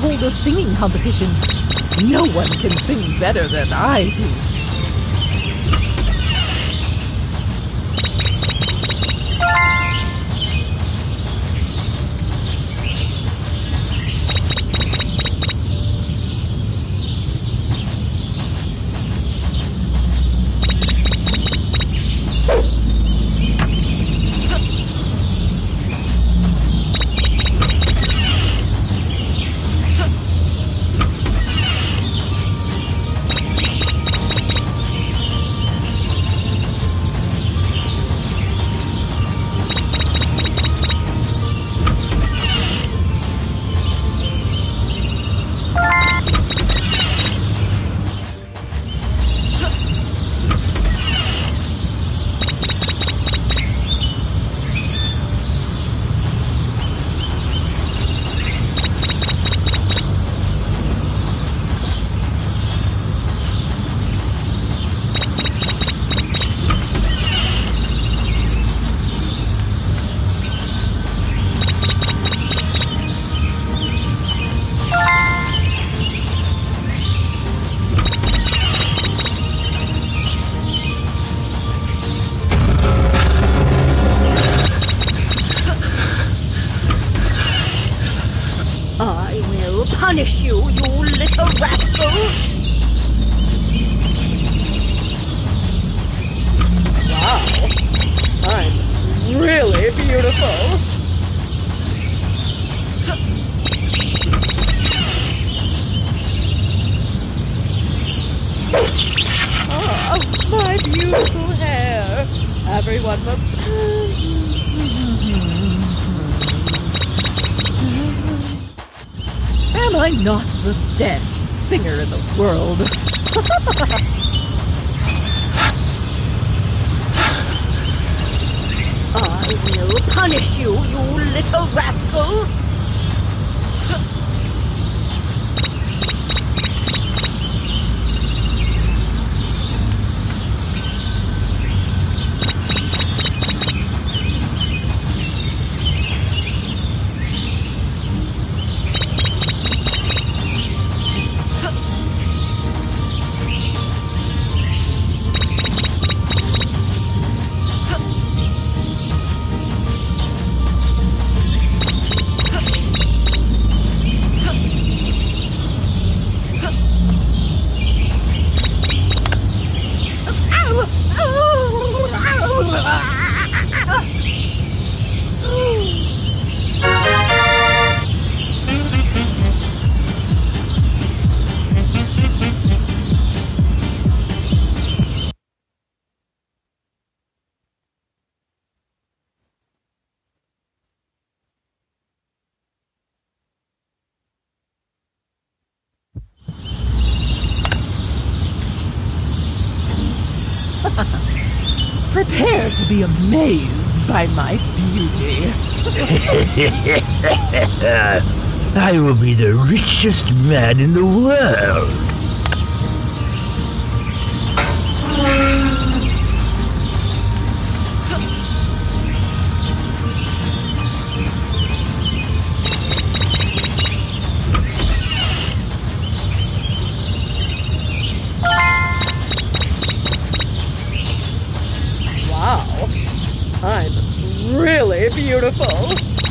idol singing competition. No one can sing better than I do. Am not the best singer in the world? I will punish you, you little rascal! Prepare to be amazed by my beauty. I will be the richest man in the world. Really beautiful.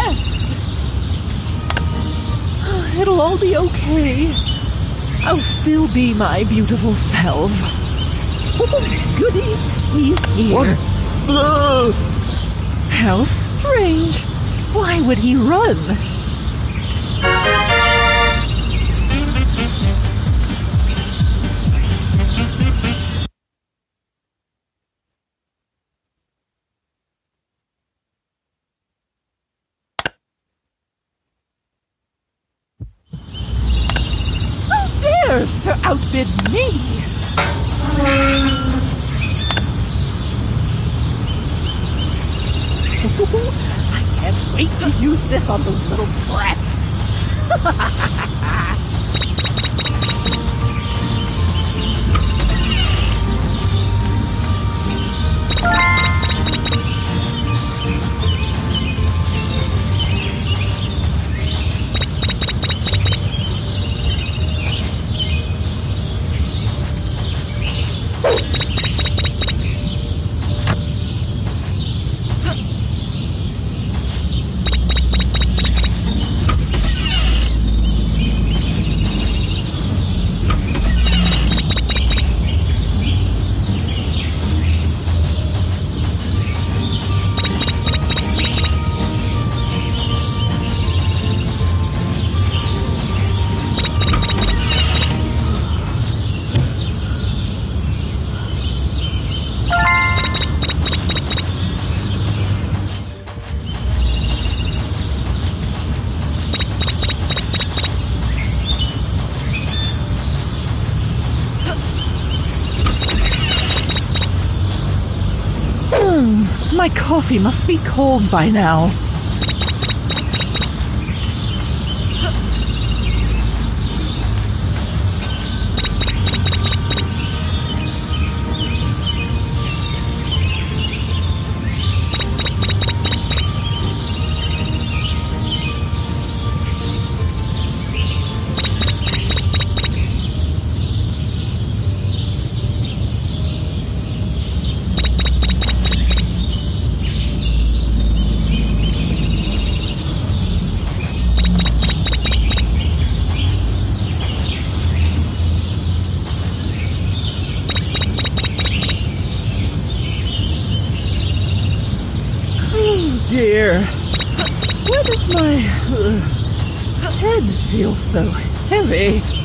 Best. It'll all be okay. I'll still be my beautiful self. Oh, goody, he's here. What? How strange. Why would he run? Outbid me? I can't wait to use this on those little brats. coffee must be cold by now. Dear. Why does my uh, head feel so heavy?